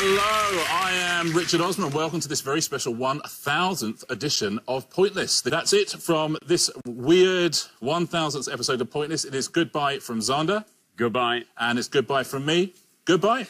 Hello, I am Richard Osman. Welcome to this very special 1000th edition of Pointless. That's it from this weird 1000th episode of Pointless. It is goodbye from Xander. Goodbye. And it's goodbye from me. Goodbye.